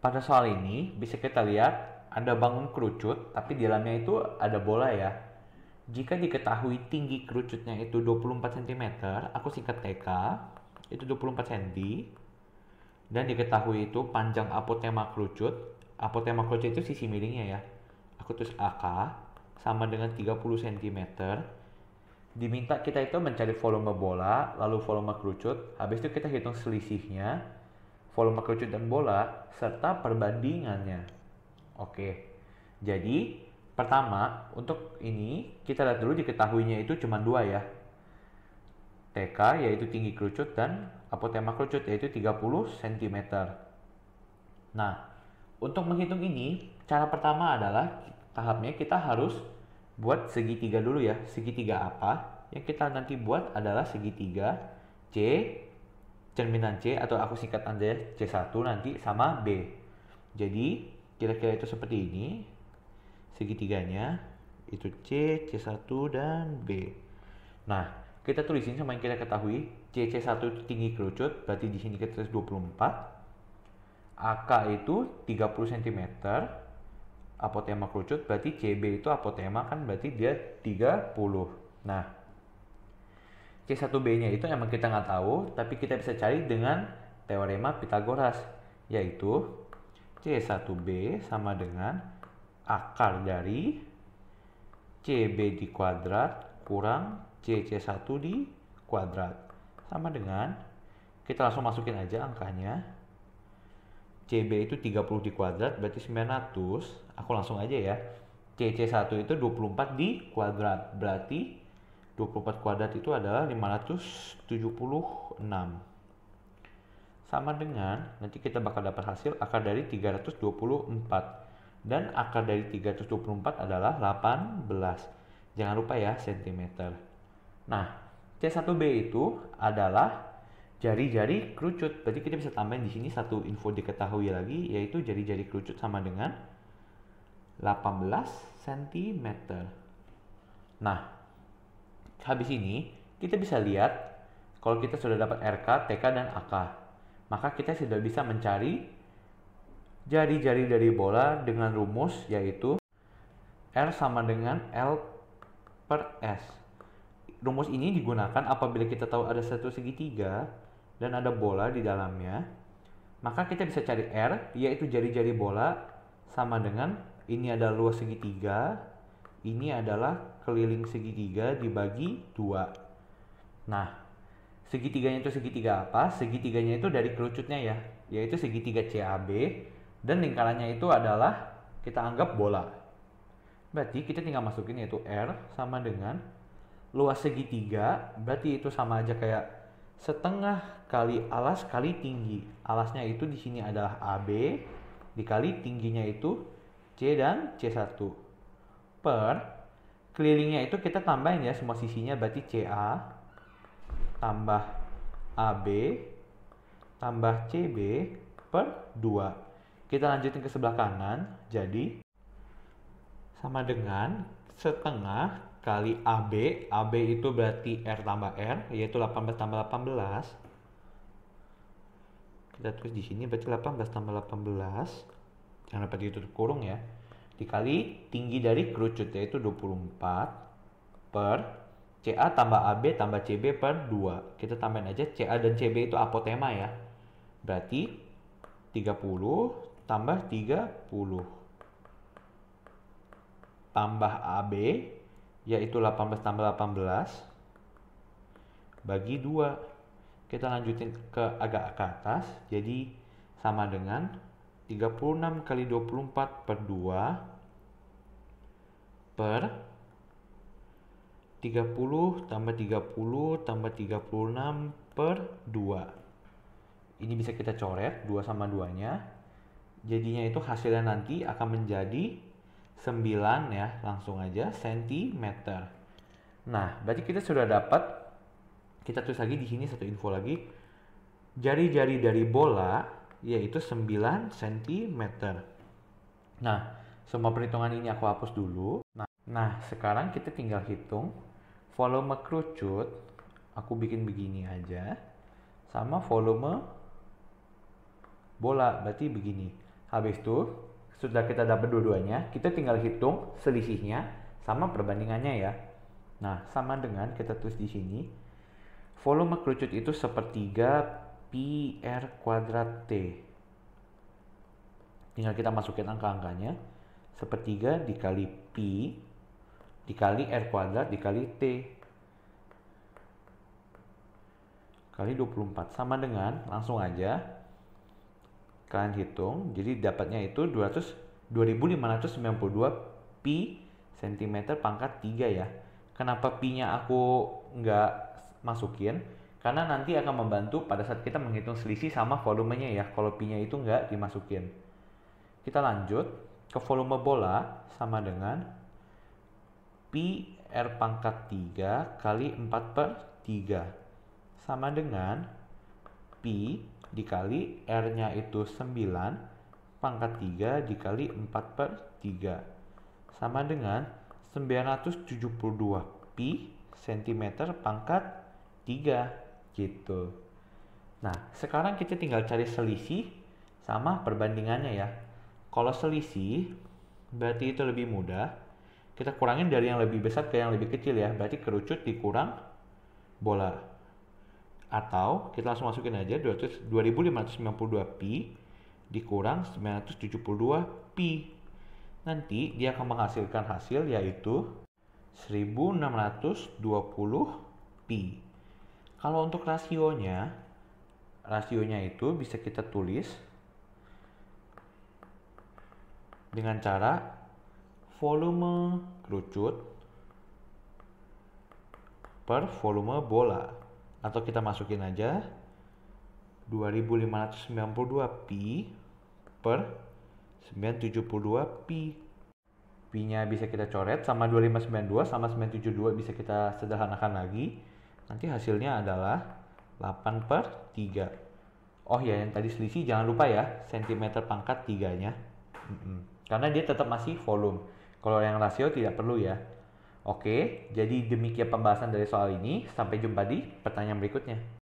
Pada soal ini bisa kita lihat ada bangun kerucut tapi di dalamnya itu ada bola ya. Jika diketahui tinggi kerucutnya itu 24 cm, aku singkat TK, itu 24 cm. Dan diketahui itu panjang apotema kerucut, apotema kerucut itu sisi miringnya ya. Aku tulis AK sama dengan 30 cm. Diminta kita itu mencari volume bola, lalu volume kerucut, habis itu kita hitung selisihnya, volume kerucut dan bola, serta perbandingannya. Oke, jadi Pertama, untuk ini kita lihat dulu diketahuinya itu cuma dua ya. TK yaitu tinggi kerucut dan apotema kerucut yaitu 30 cm. Nah, untuk menghitung ini, cara pertama adalah tahapnya kita harus buat segitiga dulu ya. Segitiga apa? Yang kita nanti buat adalah segitiga C, cerminan C atau aku singkat aja C1 nanti sama B. Jadi, kira-kira itu seperti ini segitiganya itu C, C1 dan B. Nah, kita tulisin sama yang kita ketahui, C, C1 itu tinggi kerucut, berarti di sini kita tulis 24. AK itu 30 cm, apotema kerucut, berarti CB itu apotema kan berarti dia 30. Nah, C1B-nya itu emang kita nggak tahu, tapi kita bisa cari dengan teorema Pitagoras, yaitu C1B sama dengan akar dari CB di kuadrat kurang CC1 di kuadrat. Sama dengan, kita langsung masukin aja angkanya. CB itu 30 di kuadrat berarti 900. Aku langsung aja ya. CC1 itu 24 di kuadrat. Berarti 24 kuadrat itu adalah 576. Sama dengan, nanti kita bakal dapat hasil akar dari 324 dan akar dari 324 adalah 18. Jangan lupa ya cm. Nah, C1B itu adalah jari-jari kerucut. Berarti kita bisa tambahin di sini satu info diketahui lagi yaitu jari-jari kerucut sama dengan 18 cm. Nah, habis ini kita bisa lihat kalau kita sudah dapat RK, TK, dan AK. Maka kita sudah bisa mencari jari-jari dari bola dengan rumus yaitu R sama dengan L per S. Rumus ini digunakan apabila kita tahu ada satu segitiga dan ada bola di dalamnya. Maka kita bisa cari R, yaitu jari-jari bola sama dengan ini adalah luas segitiga, ini adalah keliling segitiga dibagi dua. Nah, segitiganya itu segitiga apa? Segitiganya itu dari kerucutnya ya, yaitu segitiga CAB dan lingkarannya itu adalah kita anggap bola. Berarti kita tinggal masukin yaitu R sama dengan luas segitiga, berarti itu sama aja kayak setengah kali alas kali tinggi. Alasnya itu di sini adalah AB dikali tingginya itu C dan C1 per kelilingnya itu kita tambahin ya semua sisinya berarti CA tambah AB tambah CB per 2 kita lanjutin ke sebelah kanan, jadi sama dengan setengah kali AB. AB itu berarti R tambah R, yaitu 18 tambah 18. Kita tulis di sini berarti 18 tambah 18. Jangan lupa ditutup kurung ya. Dikali tinggi dari kerucut yaitu 24 per CA tambah AB tambah CB per 2. Kita tambahin aja CA dan CB itu apotema ya. Berarti 30 tambah 30 tambah AB yaitu 18 tambah 18 bagi 2 kita lanjutin ke agak ke atas jadi sama dengan 36 kali 24 per 2 per 30 tambah 30 tambah 36 per 2 ini bisa kita coret 2 sama 2 nya jadinya itu hasilnya nanti akan menjadi 9 ya langsung aja cm nah berarti kita sudah dapat kita tulis lagi di sini satu info lagi. Jari-jari dari bola yaitu 9 cm nah semua perhitungan ini aku hapus dulu. Nah, nah sekarang kita tinggal hitung volume kerucut aku bikin begini aja sama volume bola berarti begini Habis itu, sudah kita dapat dua-duanya, kita tinggal hitung selisihnya sama perbandingannya ya. Nah, sama dengan kita tulis di sini, volume kerucut itu sepertiga pi r kuadrat T. Tinggal kita masukin angka-angkanya. Sepertiga dikali pi dikali r kuadrat dikali T. Kali 24 sama dengan langsung aja. Kalian hitung. Jadi dapatnya itu 200 2592 pi cm pangkat 3 ya. Kenapa pi nya aku nggak masukin? Karena nanti akan membantu pada saat kita menghitung selisih sama volumenya ya. Kalau pi nya itu nggak dimasukin. Kita lanjut ke volume bola sama dengan pi r pangkat 3 kali 4 per 3 sama dengan pi dikali R-nya itu 9 pangkat 3 dikali 4 per 3 sama dengan 972 pi cm pangkat 3 gitu. Nah sekarang kita tinggal cari selisih sama perbandingannya ya. Kalau selisih berarti itu lebih mudah kita kurangin dari yang lebih besar ke yang lebih kecil ya berarti kerucut dikurang bola atau kita langsung masukin aja 200, 2592 pi dikurang 972 pi. Nanti dia akan menghasilkan hasil yaitu 1620 pi. Kalau untuk rasionya, rasionya itu bisa kita tulis dengan cara volume kerucut per volume bola. Atau kita masukin aja 2592 pi per 972 pi pi. Nya bisa kita coret sama 2592 sama 972 bisa kita sederhanakan lagi. Nanti hasilnya adalah 8 per 3 oh ya yang tadi selisih jangan lupa ya cm pangkat 3 nya karena dia tetap masih volume kalau yang rasio tidak perlu ya Oke, jadi demikian pembahasan dari soal ini. Sampai jumpa di pertanyaan berikutnya.